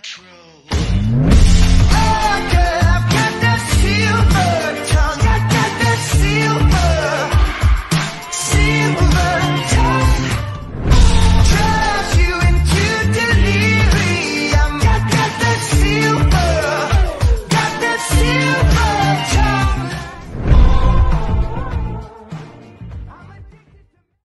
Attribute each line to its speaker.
Speaker 1: control.